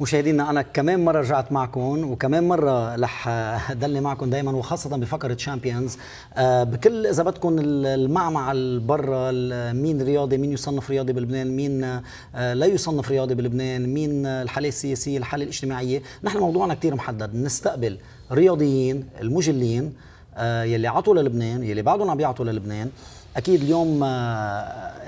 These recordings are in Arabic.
مشاهدينا أنا كمان مرة رجعت معكم وكمان مرة رح ضلني معكم دائما وخاصة بفقرة تشامبيونز آه، بكل إذا بدكم المعمعة برا مين رياضي مين يصنف رياضي بلبنان مين آه، لا يصنف رياضي بلبنان مين الحالة السياسية الحالة الاجتماعية. نحن موضوعنا كثير محدد. نستقبل رياضيين المجلين آه، يلي عطوا للبنان يلي بعدهم عم بيعطوا للبنان. أكيد اليوم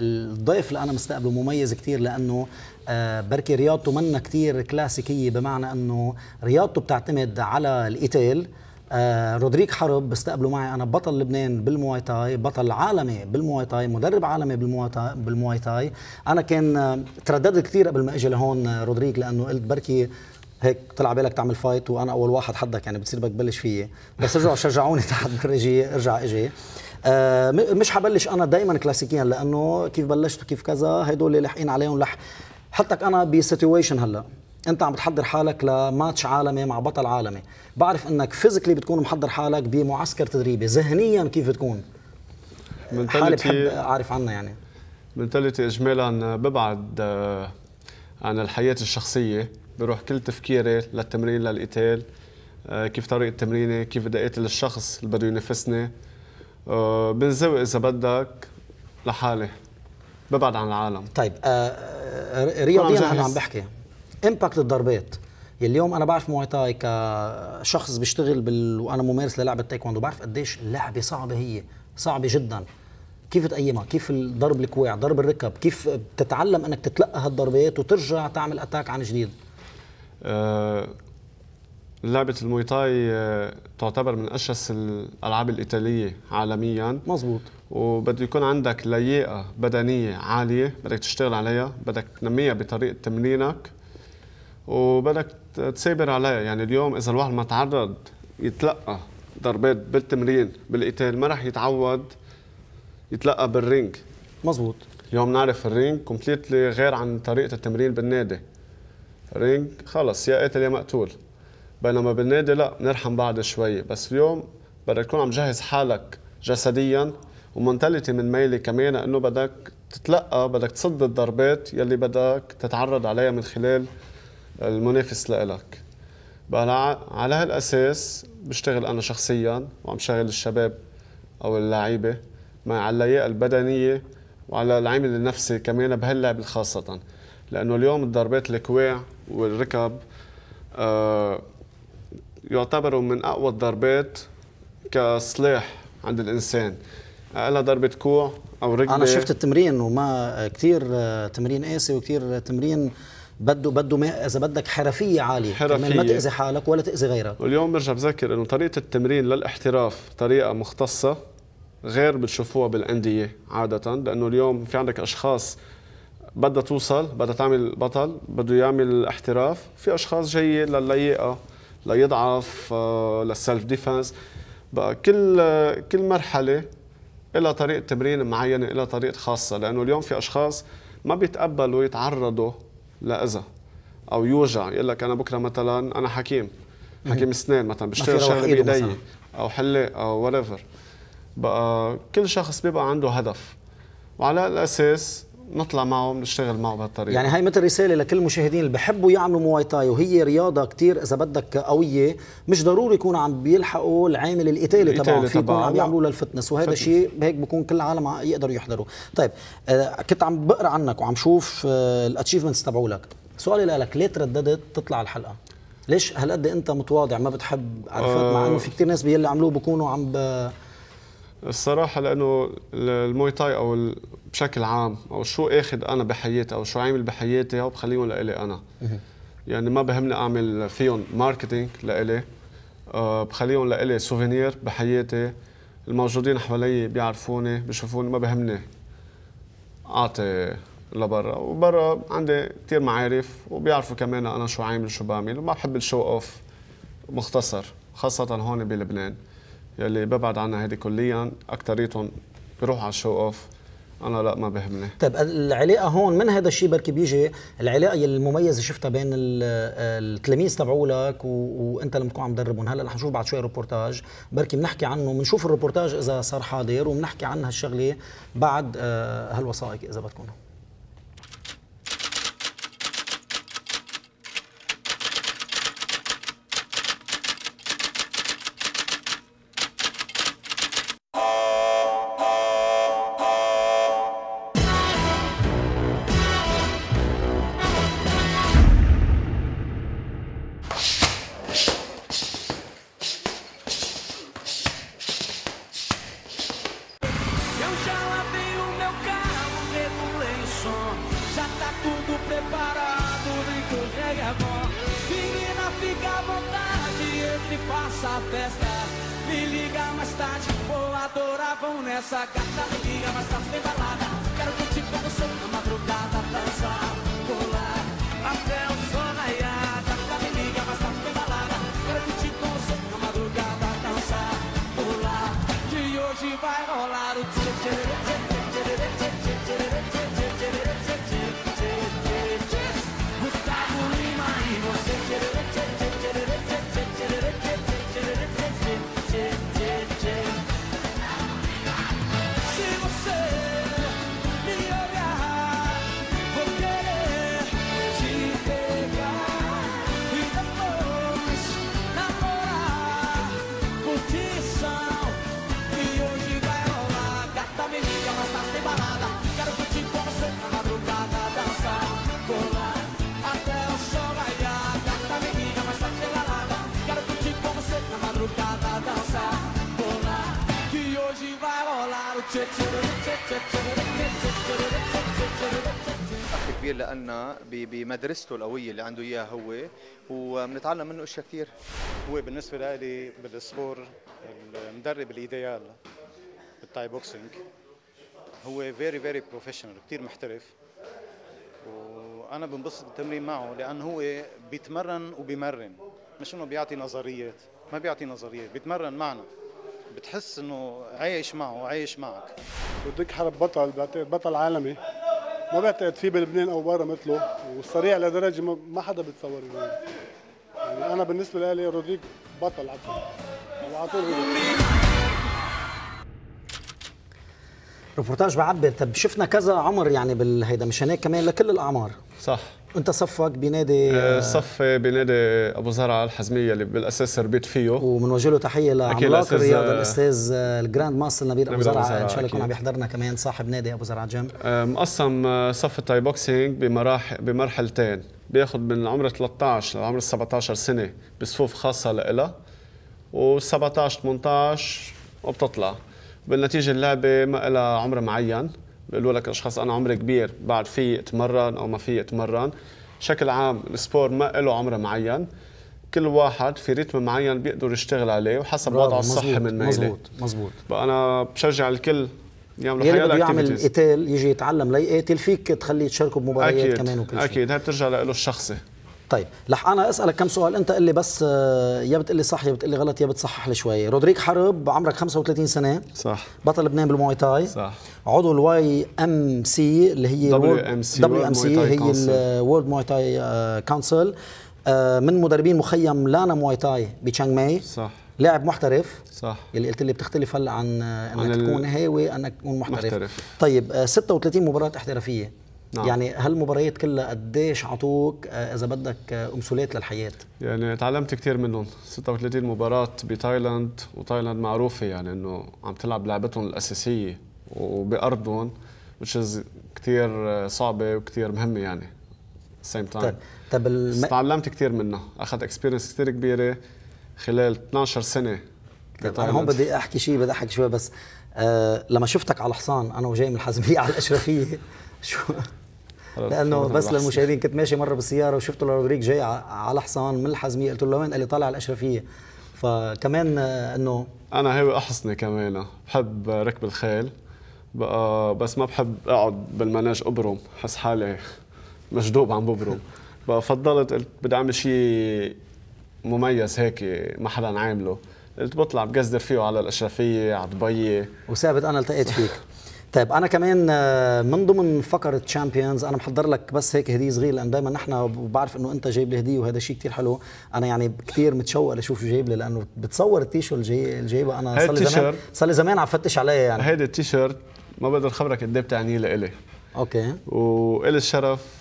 الضيف اللي أنا مستقبله مميز كثير لأنه آه، بركي رياضته منا كثير كلاسيكية بمعنى أنه رياضته بتعتمد على القتال آه رودريك حرب بستقبله معي أنا بطل لبنان بالمواي تاي بطل عالمي بالمواي تاي مدرب عالمي بالمواي تاي. أنا كان آه، ترددت كثير قبل ما أجي لهون آه، رودريك لأنه قلت بركي هيك طلع بالك تعمل fight وأنا أول واحد حدك يعني بتصير بدك تبلش فيي. بس رجعوا شجعوني تحت بال régie ارجع إجي. آه مش حبلش أنا دائما كلاسيكيا لأنه كيف بلشت وكيف كذا هدول اللي لاحقين عليهم لح حطك أنا ب situation هلأ. أنت عم بتحضر حالك لماتش عالمي مع بطل عالمي. بعرف إنك physically بتكون محضر حالك بمعسكر تدريبي. ذهنيا كيف بتكون؟ حالي بحب أعرف عنها يعني. mentally اجمالا ببعد آه، عن الحياة الشخصية. بروح كل تفكيري للتمرين للقتال آه، كيف طريقة تمريني كيف بدي أقتل الشخص اللي بده ينافسني. بنزوي إذا بدك لحالي ببعد عن العالم. طيب آه رياضيا أنا عم بحكي. impact الضربات. اليوم أنا بعرف مواي تاي كشخص بيشتغل بال... وأنا ممارس للعبة تايكوندو بعرف قديش اللعبة صعبة هي صعبة جدا. كيف تقيمها؟ كيف الضرب الكواع؟ ضرب الركب؟ كيف بتتعلم إنك تتلقى هالضربات وترجع تعمل attack عن جديد؟ أه لعبة المويتاي آه، تعتبر من أشرس الألعاب القتالية عالميا. مزبوط وبده يكون عندك لياقة بدنية عالية بدك تشتغل عليها بدك تنميها بطريقة تمرينك وبدك تثابر عليها. يعني اليوم إذا الواحد ما تعرض يتلقى ضربات بالتمرين بالقتال ما راح يتعود يتلقى بال ring. مزبوط اليوم بيفرق ال ring completely غير عن طريقة التمرين بالنادي. ال ring خلص يا قاتل يا مقتول. بينما بالنادي لازم نرحم بعض شوي. بس اليوم بدك تكون عم جهز حالك جسديا و mentally من ميلي كمان إنه بدك تتلقى بدك تصد الضربات يلي بدك تتعرض عليها من خلال المنافس لإلك. على هالأساس بشتغل أنا شخصيا وعم شغل الشباب أو اللعيبة مع اللياقة البدنية وعلى العامل النفسي كمان بهاللعبة خاصة. لأنه اليوم الضربات الكواع والركب آه يعتبروا من أقوى الضربات كسلاح عند الإنسان. أقلها ضربة كوع أو ركبه أنا شفت التمرين وما كثير تمرين قاسي وكثير تمرين بده بده ما إذا بدك حرفية عالية. حرفية. ما تأذي حالك ولا تأذي غيرك. واليوم برجع بذكر إنه طريقة التمرين للاحتراف طريقة مختصة غير بتشوفوها بالأندية عادة لأنه اليوم في عندك أشخاص بدها توصل بدها تعمل بطل بده يعمل احتراف. في أشخاص جاية للياقة. ليضعف للسلف ديفنس بقى كل كل مرحلة لها طريقة تمرين معينة لها طريقة خاصة لأنه اليوم في أشخاص ما بيتقبلوا يتعرضوا لاذى أو يوجع يقول لك أنا بكرة مثلا أنا حكيم حكيم اسنان مثلا بشتغل شغله بايدي أو حلاق أو whatever بقى كل شخص بيبقى عنده هدف. وعلى الأساس نطلع معه نشتغل معه بهالطريقة. يعني هاي مثل رسالة لكل المشاهدين اللي بحبوا يعملوا مواي تاي وهي رياضة كثير إذا بدك قوية. مش ضروري يكونوا عم بيلحقوا العامل القتالي تبعهم في يكونوا عم يعملوا لل fitness وهذا شيء هيك بكون كل العالم يقدروا يحضروا طيب آه كنت عم بقرأ عنك وعم شوف آه ال achievements تبعولك. سؤالي لك ليه ترددت تطلع الحلقة؟ ليش هالقد أنت متواضع ما بتحب عرفت؟ آه مع إنه في كثير ناس بيلي عملوه بكونوا عم ب... الصراحة لأنه الموي تاي أو بشكل عام أو شو اخذ أنا بحياتي أو شو عامل بحياتي هو بخليهم لإلي أنا. يعني ما بهمني أعمل فيهم marketing لإلي. أه بخليهم لإلي souvenir بحياتي. الموجودين حوالي بيعرفوني بيشوفوني ما بهمني أعطي لبرا. وبرا عندي كثير معارف وبيعرفوا كمان أنا شو عامل شو بعمل وما بحب ال show off مختصر خاصة هون بلبنان يلي ببعد عنها هيدي كليا اكثريتهم بيروحوا على ال show off. أنا لا ما بهمني طيب العلاقة هون من هذا الشيء بركي بيجي العلاقة المميزة شفتها بين التلاميذ تبعولك وأنت لما تكون عم تدربهم؟ هلأ رح نشوف بعد شوي روبورتاج بركي بنحكي عنه بنشوف الروبورتاج إذا صار حاضر وبنحكي عن هالشغله بعد آه، هالوثائق إذا بدكم tudo preparado, vem que o reggae. Menina, fica à vontade, entre e faça a festa. Me liga mais tarde, vou adorar, vão nessa gata. Me liga mais tarde, tem balada. Quero curtir com você na madrugada, dançar, pular, até o اخ كبير لنا بمدرسته القوية اللي عنده إياها هو وبنتعلم منه إشياء كثير هو بالنسبة لي بال sport المدرب ال idéal بال Thai boxing هو very very professional كثير محترف. وأنا بنبسط بالتمرين معه لأنه هو بيتمرن وبيمرن. مش إنه بيعطي نظريات ما بيعطي نظريات بيتمرن معنا. بتحس إنه عايش معه عايش معك. بدك حرب بطل بعتقد بطل عالمي. ما بعتقد في بلبنان أو برا مثله والسريع لدرجة ما ما حدا بيتصور يعني. أنا بالنسبة لي رودريك بطل على طول. وعلى طول ريبورتاج بعبر طب شفنا كذا عمر يعني بالهيدا مش هيك كمان لكل الأعمار. صح. انت صفك بنادي آه، صف بنادي أبو زرعة الحزمية اللي بالأساس ربيت فيه. وبنوجه له تحية لعملاق الرياضه الأستاذ آه، ال grand master نبيل أبو زرعة. إن شاء الله يكون. عم يحضرنا كمان صاحب نادي أبو زرعة جيم آه، مقسم آه، صف ال Thai boxing بمراحل بمرحلتين. بياخذ من عمر 13 لعمر 17 سنة بصفوف خاصة لإلها و 17 18 وبتطلع. بالنتيجة اللعبة ما لها عمر معين. بيقولوا لك الاشخاص أنا عمري كبير بعد في اتمرن أو ما في اتمرن بشكل عام ال sport ما له عمر معين. كل واحد في rythme معين بيقدر يشتغل عليه وحسب وضعه الصحي من ميله مزبوط مزبوط أنا بشجع الكل يعملوا حياة بده يعمل قتال يجي يتعلم ليقاتل فيك تخليه تشاركه بمباريات كمان وكل شيء. أكيد هاي بترجع له الشخصي. طيب رح أنا أسألك كم سؤال أنت قل لي بس آه، يا بتقلي صح يا بتقلي غلط يا بتصحح لي شوي رودريك حرب عمرك 35 سنة. صح. بطل لبنان بال Muay Thai. صح. عضو ال WMC اللي هي WMC World Muay Thai هي. ال World Muay Thai Council من مدربين مخيم Lanna Muay Thai بتشانغ ماي صح. لاعب محترف. صح. يلي قلت لي بتختلف هلا عن آه، عن إنك ال- تكون هاوي إنك تكون محترف, محترف. طيب آه، 36 مباراة احترافية. نعم. يعني هالمباريات كلها قديش عطوك آه، إذا بدك آه، أمثلات للحياة؟ يعني تعلمت كثير منهم. 36 مباراة بتايلاند وتايلاند معروفة يعني إنه عم تلعب لعبتهم الأساسية وبأرضهم which كثير صعبة وكثير مهمة يعني. Same time. طيب طب بس الم... تعلمت كثير منها. أخذ experience كثير كبيرة خلال 12 سنة طيب أنا هون. بدي أحكي شيء بضحك شوي بس آه لما شفتك على الحصان أنا وجاي من الحزمية على الأشرفية شو لأنه بس. للمشاهدين كنت ماشي مرة بالسيارة وشفته لرودريك جاي على حصان من الحزمية. قلت له لوين قال لي طالع على الأشرفية. فكمان إنه أنا هاوي احصني كمان. بحب ركب الخيل. بقى بس ما بحب أقعد بالمناج أبرم. حس حالي مجدوب عم ببرم. بقى فضلت قلت بدي أعمل شيء مميز هيك ما حدا عامله. قلت بطلع بقصدر فيه على الأشرفية على ضبيه وثابت أنا التقيت فيك. طيب أنا كمان آه، من ضمن فقرة تشامبيونز أنا محضر لك بس هيك هدية صغيرة لأن دائما نحن بعرف إنه أنت جايب لي هدية وهذا شيء كتير حلو. أنا يعني كتير متشوق لأشوف شو جايب لي لأنه بتصور التيشيرت الجاي الجايبة أنا صار لي زمان. صار لي زمان عم فتش عليها يعني. هيدي التيشيرت ما بقدر خبرك قد إيه بتعني لي أوكي. وإلي الشرف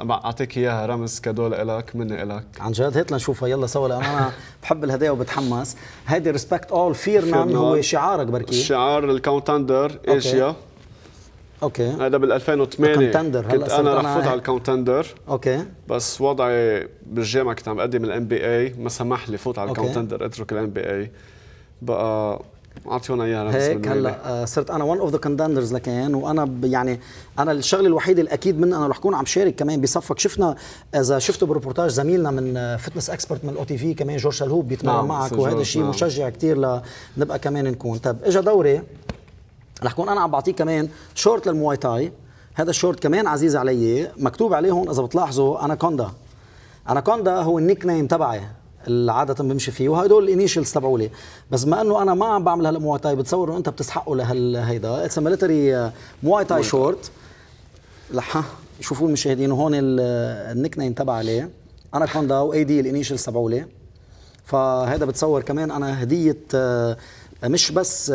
أعطيك إياها رمز cadeau لك مني إلك. عن جد هات لنشوفها. يلا سوا لأنه أنا بحب الهدايا وبتحمس. هيدي ريسبكت اول فير نان. هو شعارك بركي. الشعار ال Contender Asia. أوكي. هذا بال 2008 ال Contender. هلا كنت أنا رح فوت هيك. على ال Contender أوكي. بس وضعي بالجامعة كنت عم بقدم ال MBA ما سمح لي فوت على. ال Contender اترك ال MBA بقى اعطونا إياها هيك. هلأ آه، صرت أنا one of the contenders لكان وأنا يعني أنا الشغله الوحيده الأكيد من أنا رح كون عم شارك كمان بصفك. شفنا إذا شفتوا بالريبورتاج زميلنا من fitness expert من ال OTV كمان جورج شلهوب بيتمرن نعم، معك وهذا الشيء نعم. مشجع كثير لنبقى كمان نكون. طيب اجى دوري. رح كون أنا عم بعطيك كمان شورت لل Muay Thai. هذا الشورت كمان عزيز علي مكتوب عليه هون إذا بتلاحظوا أناكوندا. أناكوندا هو ال nickname تبعي. اللي عادة بمشي فيه وهدول ال initials تبعولي بس ما إنه أنا ما عم بعمل هلا Muay Thai بتصور إنه أنت بتسحقه لهال هيدا it's military Muay Thai short لحا شوفوا المشاهدين هون ال- nickname تبع عليه. اناكوندا Y D ال initials تبعولي فهذا بتصور كمان أنا هدية آه، مش بس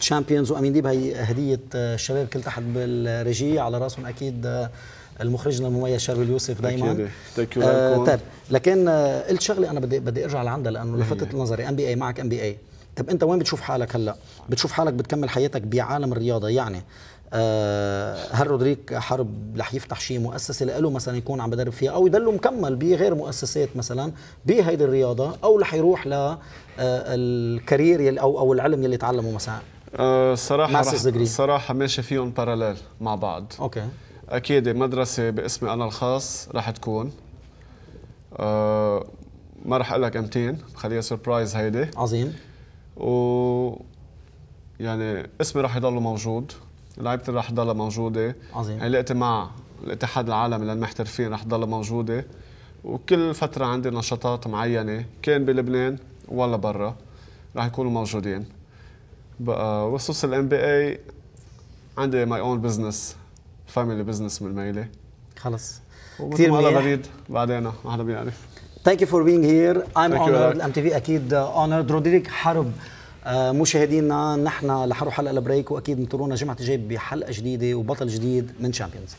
Champions وأمين ديب هي هدية آه، الشباب كل تحت بال régie على رأسهم أكيد المخرجنا المميز شربي اليوسف دائما لكم. طيب لكن آه، قلت شغلة أنا بدي بدي أرجع لعندها لأنه لفتت نظري. ام بي اي معك ام بي اي طب أنت وين بتشوف حالك هلأ؟ بتشوف حالك بتكمل حياتك بعالم الرياضة يعني آه، هل رودريك حرب رح يفتح شيء مؤسسة له مثلا يكون عم بدرب فيها أو يضله مكمل بغير مؤسسات مثلا بهيدي الرياضة أو رح يروح ل آه، ال career أو أو العلم يلي تعلمه مثلا؟ آه، رح degree. الصراحة ماشي فيهم parallel مع بعض. أوكي. أكيد مدرسه باسمي أنا الخاص راح تكون. آه ما راح أقول لك أمتين خليها سربرايز هيدي. عظيم. و يعني اسمي راح يضل موجود لعيبتي راح تضل موجودة. عظيم. علاقتي مع الاتحاد العالمي للمحترفين راح تضل موجودة. وكل فترة عندي نشاطات معينة كان بلبنان ولا برا راح يكونوا موجودين. بقى بخصوص الام بي اي عندي ماي اون بزنس فاميلي بزنس من ميلي خلص كثير منيح بريد بعدين ما حدا بيعرف being here. I'm Thank you, honored. Alec. الأم تي في أكيد honored. رودريك حرب آه، مشاهدينا نحن رح نروح هلا لبريك وأكيد انطرونا جمعة الجاي بحلقة جديدة وبطل جديد من شامبيونز